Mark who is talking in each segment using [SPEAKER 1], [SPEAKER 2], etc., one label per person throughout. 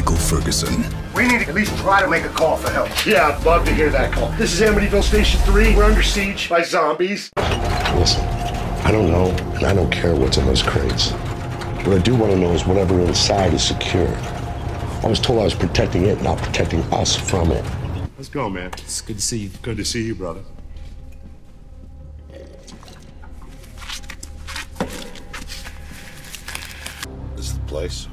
[SPEAKER 1] Michael Ferguson.
[SPEAKER 2] We need to at least try to make a call for help.
[SPEAKER 3] Yeah, I'd love to hear that call. This is Amityville Station 3. We're under siege by zombies.
[SPEAKER 4] Listen, I don't know, and I don't care what's in those crates. What I do want to know is whatever inside is secure. I was told I was protecting it, not protecting us from it.
[SPEAKER 3] Let's go, man.
[SPEAKER 5] It's good to see you.
[SPEAKER 3] Good to see you, brother.
[SPEAKER 4] This is the place.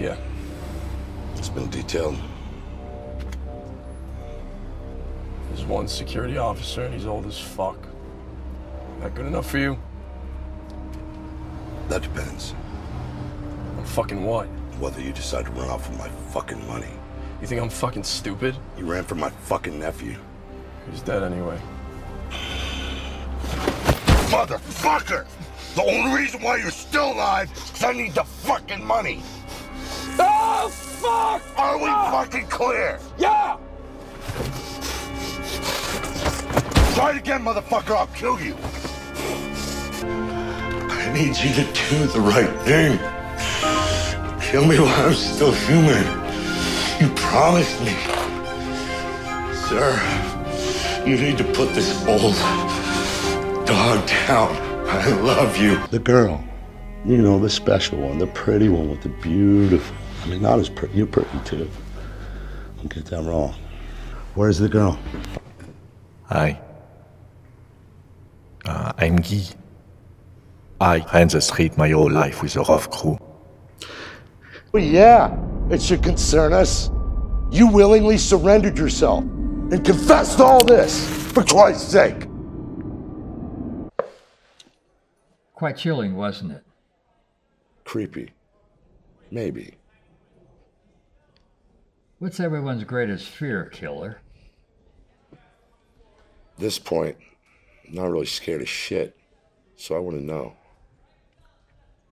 [SPEAKER 5] Yeah.
[SPEAKER 4] It's been detailed.
[SPEAKER 5] There's one security officer and he's old as fuck. That good enough for you?
[SPEAKER 4] That depends.
[SPEAKER 5] On fucking what?
[SPEAKER 4] Whether you decide to run off with my fucking money.
[SPEAKER 5] You think I'm fucking stupid?
[SPEAKER 4] You ran for my fucking nephew.
[SPEAKER 5] He's dead anyway.
[SPEAKER 4] Motherfucker! The only reason why you're still alive is I need the fucking money.
[SPEAKER 5] Fuck!
[SPEAKER 4] Are we fucking clear?
[SPEAKER 5] Yeah!
[SPEAKER 4] Try it again, motherfucker. I'll kill you. I need you to do the right thing. Kill me while I'm still human. You promised me. Sir, you need to put this old dog down. I love you. The girl. You know, the special one, the pretty one with the beautiful. I mean, not as pretty. You're pretty too. Don't get that wrong. Where's the girl?
[SPEAKER 6] Hi. Uh, I'm Guy. I ran the street my whole life with a rough crew.
[SPEAKER 4] Well, yeah, it should concern us. You willingly surrendered yourself and confessed all this, for Christ's sake.
[SPEAKER 7] Quite chilling, wasn't it?
[SPEAKER 4] Creepy. Maybe.
[SPEAKER 7] What's everyone's greatest fear, killer?
[SPEAKER 4] This point, I'm not really scared of shit, so I want to know.